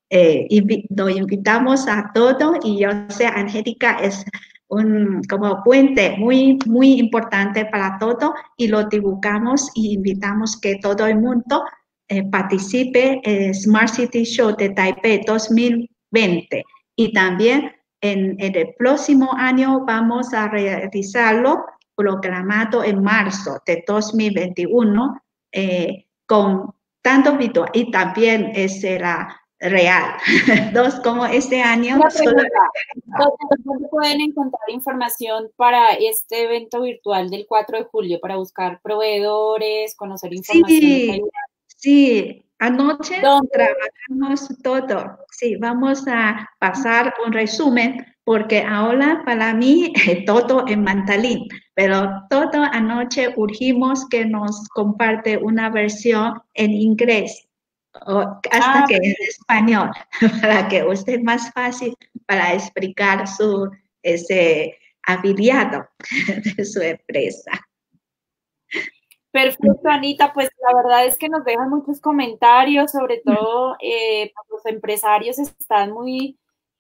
Eh, invitamos a todo y yo sé, Angélica es un como puente muy, muy importante para todo y lo divulgamos y invitamos que todo el mundo eh, participe en Smart City Show de Taipei 2020 y también en, el próximo año vamos a realizarlo programado en marzo de 2021 eh, con tanto virtual y también será real. Dos, como este año. ¿Dónde pueden encontrar información para este evento virtual del 4 de julio para buscar proveedores, conocer información? Sí, anoche trabajamos todo. Sí, vamos a pasar un resumen porque ahora para mí todo en mantalín, pero todo anoche urgimos que nos comparte una versión en inglés hasta ah, que en español, para que usted más fácil para explicar su ese afiliado de su empresa. Perfecto, Anita. Pues la verdad es que nos dejan muchos comentarios, sobre todo eh, los empresarios están muy,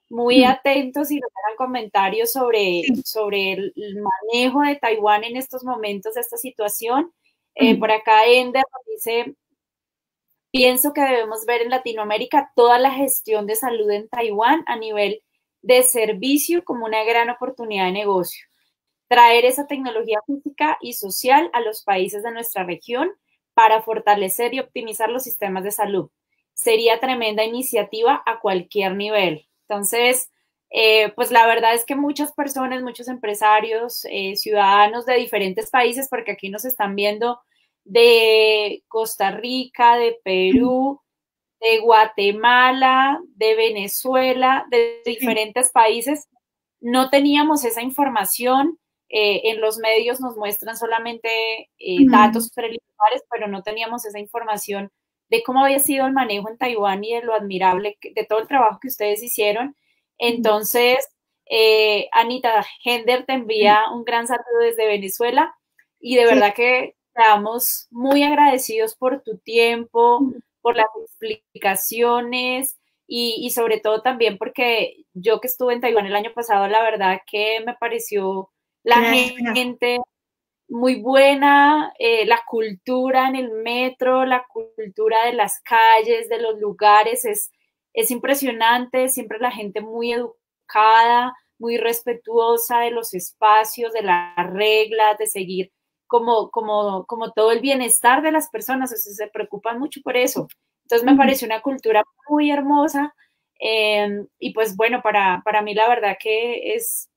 muy atentos y nos dejan comentarios sobre, sobre el manejo de Taiwán en estos momentos esta situación. Eh, por acá Ender dice, pienso que debemos ver en Latinoamérica toda la gestión de salud en Taiwán a nivel de servicio como una gran oportunidad de negocio. Traer esa tecnología física y social a los países de nuestra región para fortalecer y optimizar los sistemas de salud. Sería tremenda iniciativa a cualquier nivel. Entonces, eh, pues la verdad es que muchas personas, muchos empresarios, eh, ciudadanos de diferentes países, porque aquí nos están viendo de Costa Rica, de Perú, de Guatemala, de Venezuela, de diferentes países, no teníamos esa información. Eh, en los medios nos muestran solamente datos preliminares, pero no teníamos esa información de cómo había sido el manejo en Taiwán y de lo admirable, de todo el trabajo que ustedes hicieron. Entonces, eh, Anita, Gender te envía un gran saludo desde Venezuela y de verdad que estamos muy agradecidos por tu tiempo, por las explicaciones y, sobre todo también porque yo que estuve en Taiwán el año pasado, la verdad que me pareció la gente muy buena, eh, la cultura en el metro, la cultura de las calles, de los lugares, es, es impresionante, siempre la gente muy educada, muy respetuosa de los espacios, de las reglas, de seguir como, como, como todo el bienestar de las personas, o se preocupan mucho por eso. Entonces me parece una cultura muy hermosa em, y pues bueno, para, para mí la verdad que es,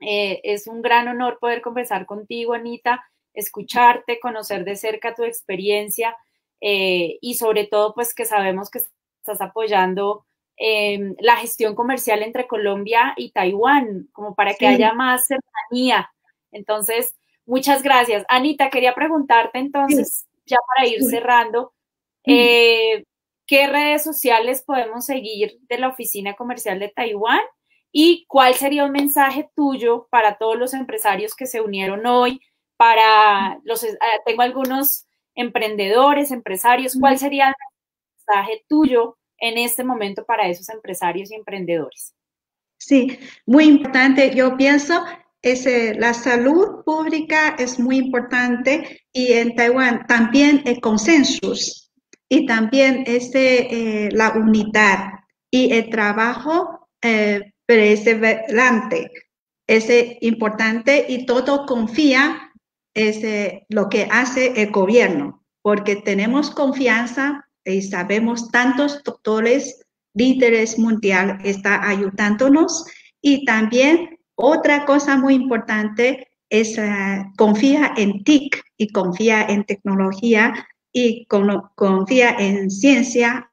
eh, es un gran honor poder conversar contigo, Anita, escucharte, conocer de cerca tu experiencia eh, y sobre todo pues que sabemos que estás apoyando la gestión comercial entre Colombia y Taiwán, como para que haya más cercanía. Entonces, muchas gracias. Anita, quería preguntarte entonces, ya para ir cerrando, eh, ¿qué redes sociales podemos seguir de la Oficina Comercial de Taiwán? ¿Y cuál sería un mensaje tuyo para todos los empresarios que se unieron hoy? Para los, eh, tengo algunos emprendedores, empresarios, ¿cuál sería el mensaje tuyo en este momento para esos empresarios y emprendedores? Sí, muy importante. Yo pienso es, la salud pública es muy importante y en Taiwán también el consenso y también este, eh, la unidad y el trabajo eh, perseverante. Es importante y todo confía es lo que hace el gobierno porque tenemos confianza y sabemos tantos doctores, líderes mundial está ayudándonos y también otra cosa muy importante es uh, confía en TIC y confía en tecnología y con, confía en ciencia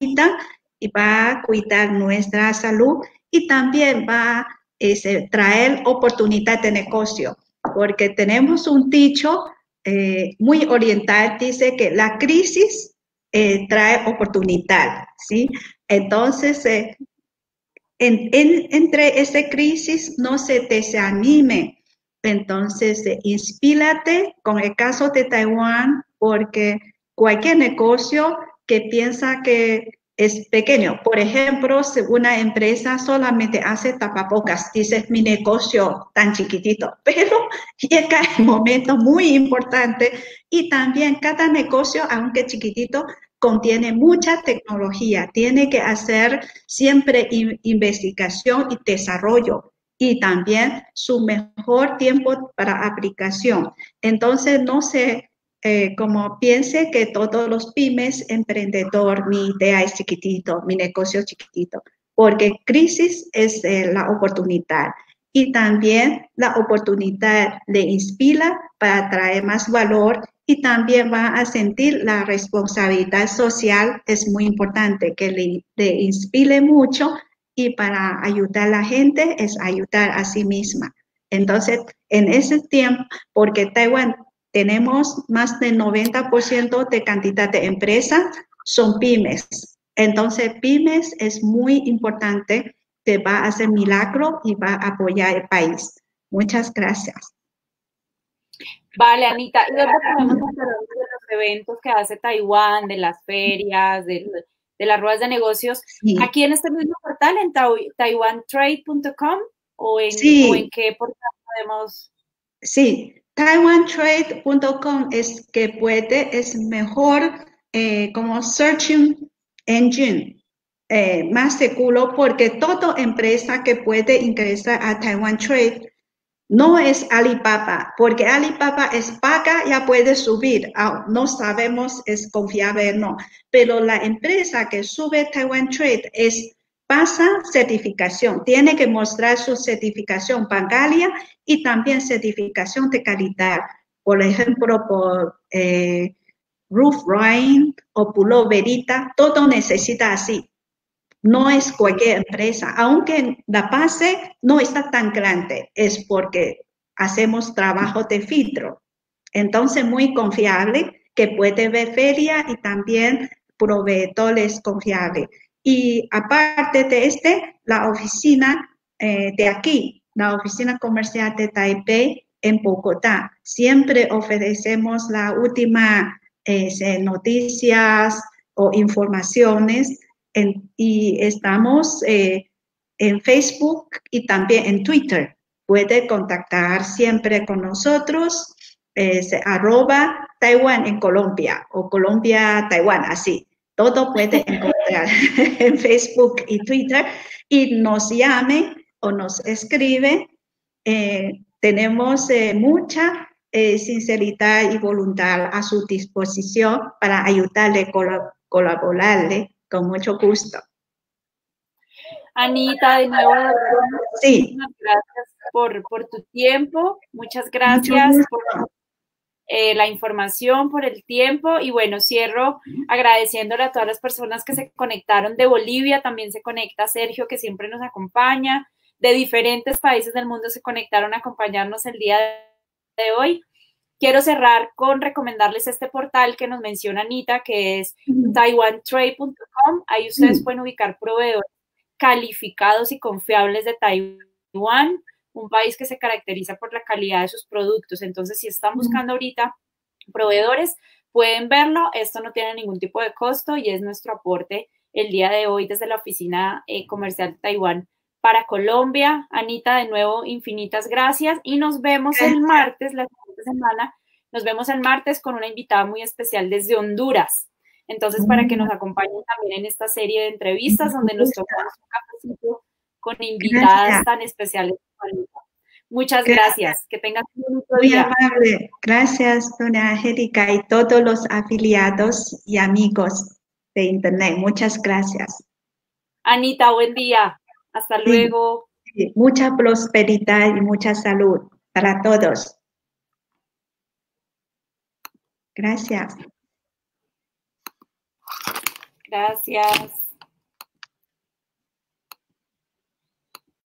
y va a cuidar nuestra salud y también va a traer oportunidad de negocio, porque tenemos un dicho eh, muy oriental dice que la crisis eh, trae oportunidad, ¿sí? Entonces, eh, entre esa crisis no se desanime. Entonces, inspírate con el caso de Taiwán, porque cualquier negocio que piensa que es pequeño. Por ejemplo, si una empresa solamente hace tapabocas, dice mi negocio tan chiquitito, pero llega el momento muy importante y también cada negocio, aunque chiquitito, contiene mucha tecnología, tiene que hacer siempre investigación y desarrollo y también su mejor tiempo para aplicación. Entonces, no se eh, como piense que todos los pymes, emprendedor, mi idea es chiquitito, mi negocio es chiquitito, porque crisis es eh, la oportunidad y también la oportunidad le inspira para traer más valor y también va a sentir la responsabilidad social, es muy importante que le, inspire mucho y para ayudar a la gente es ayudar a sí misma. Entonces, en ese tiempo, porque Taiwán tenemos más del 90% de cantidad de empresas son pymes. Entonces, pymes es muy importante, te va a hacer milagro y va a apoyar el país. Muchas gracias. Vale, Anita, y ahora podemos hablar de los eventos que hace Taiwán, de las ferias, de, las ruedas de negocios, aquí en este mismo portal, en taiwantrade.com o, en, o en qué portal podemos... Sí, TaiwanTrade.com es que puede, es mejor eh, como searching engine. eh, más seguro porque toda empresa que puede ingresar a Taiwan Trade no es Alibaba, porque Alibaba es paga, ya puede subir. Ah, no sabemos es confiable o no. Pero la empresa que sube Taiwan Trade es pasa certificación, tiene que mostrar su certificación bancaria y también certificación de calidad. Por ejemplo, por eh, Roof Ryan o Pulo Verita, todo necesita así. No es cualquier empresa, aunque la base no está tan grande, es porque hacemos trabajo de filtro. Entonces, muy confiable, que puede ver feria y también proveedores confiables. Y aparte de este, la oficina eh, de aquí, la oficina comercial de Taipei en Bogotá, siempre ofrecemos la última eh, noticias o informaciones y estamos eh, en Facebook y también en Twitter. Puede contactar siempre con nosotros, arroba Taiwan en Colombia o Colombia Taiwan, así. Todo puede encontrar en Facebook y Twitter y nos llame o nos escribe. Eh, tenemos eh, mucha sinceridad y voluntad a su disposición para ayudarle, colaborarle con mucho gusto. Anita, de nuevo, sí. muchas gracias por, por tu tiempo, muchas gracias por eh, la información, por el tiempo y bueno, cierro agradeciéndole a todas las personas que se conectaron de Bolivia, también se conecta Sergio que siempre nos acompaña, de diferentes países del mundo se conectaron a acompañarnos el día de hoy. Quiero cerrar con recomendarles este portal que nos menciona Anita, que es taiwantrade.com. Ahí ustedes pueden ubicar proveedores calificados y confiables de Taiwán, un país que se caracteriza por la calidad de sus productos. Entonces, si están buscando ahorita proveedores, pueden verlo. Esto no tiene ningún tipo de costo y es nuestro aporte el día de hoy desde la Oficina eh, Comercial de Taiwán para Colombia. Anita, de nuevo, infinitas gracias y nos vemos el martes, la semana. Nos vemos el martes con una invitada muy especial desde Honduras. Entonces, para que nos acompañen también en esta serie de entrevistas donde nos tocamos un cafecito con invitadas tan especiales. Muchas gracias. Que tengan un bonito día. Muy amable. Gracias, doña Angélica, y todos los afiliados y amigos de Internet. Muchas gracias. Anita, buen día. Hasta luego. mucha prosperidad y mucha salud para todos. Gracias. Gracias.